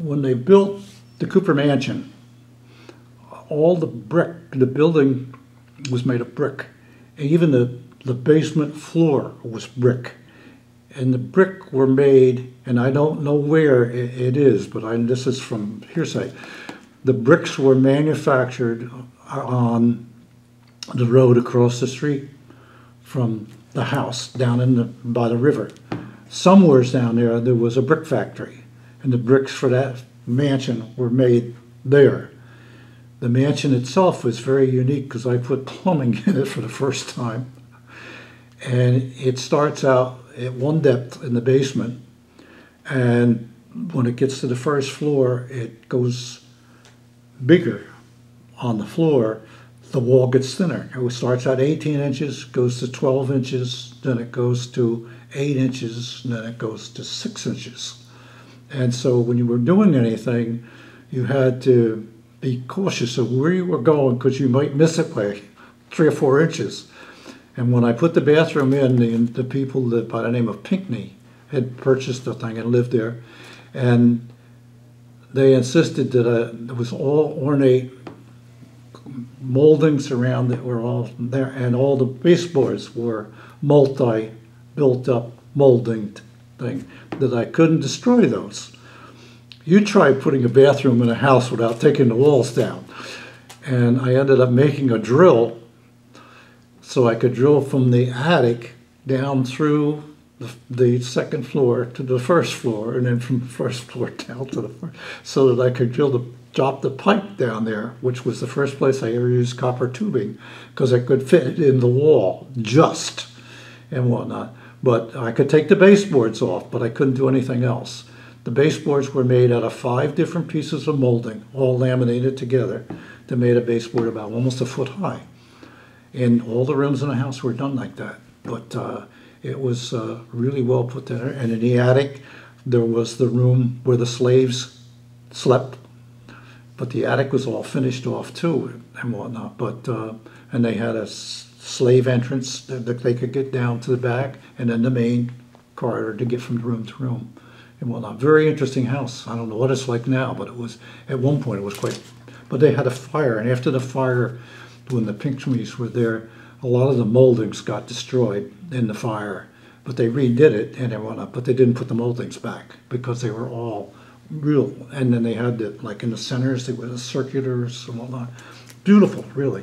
when they built the Cooper Mansion, all the brick, the building was made of brick. And even the, the basement floor was brick. And the brick were made, and I don't know where it, it is, but I, this is from hearsay. The bricks were manufactured uh, on the road across the street from the house down in the, by the river. Somewheres down there, there was a brick factory, and the bricks for that mansion were made there. The mansion itself was very unique because I put plumbing in it for the first time. And it starts out at one depth in the basement, and when it gets to the first floor, it goes bigger on the floor. The wall gets thinner. It starts at 18 inches, goes to 12 inches, then it goes to 8 inches, then it goes to 6 inches. And so when you were doing anything, you had to be cautious of where you were going because you might miss it by three or four inches. And when I put the bathroom in, the, the people that by the name of Pinckney had purchased the thing and lived there, and they insisted that uh, it was all ornate moldings around that were all there, and all the baseboards were multi built up molding thing that I couldn't destroy those. You try putting a bathroom in a house without taking the walls down. And I ended up making a drill so I could drill from the attic down through the, second floor to the first floor, and then from the first floor down to the first, so that I could drill the drop the pipe down there, which was the first place I ever used copper tubing, because I could fit it in the wall just and whatnot. But I could take the baseboards off, but I couldn't do anything else. The baseboards were made out of five different pieces of molding, all laminated together, that made a baseboard about almost a foot high. And all the rooms in the house were done like that. But uh, it was uh, really well put together. And in the attic, there was the room where the slaves slept. But the attic was all finished off too and whatnot. But uh, and they had a slave entrance that they could get down to the back, and then the main corridor to get from room to room and whatnot. Very interesting house. I don't know what it's like now, but it was at one point it was quite. But they had a fire, and after the fire, when the Pinckneys were there, a lot of the moldings got destroyed in the fire. But they redid it and whatnot. But they didn't put the moldings back because they were all real. And then they had the like in the centers, they were the circulars and whatnot. Beautiful, really.